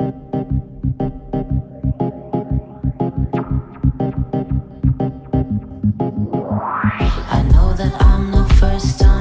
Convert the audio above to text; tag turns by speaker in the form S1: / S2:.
S1: I know that I'm the first time.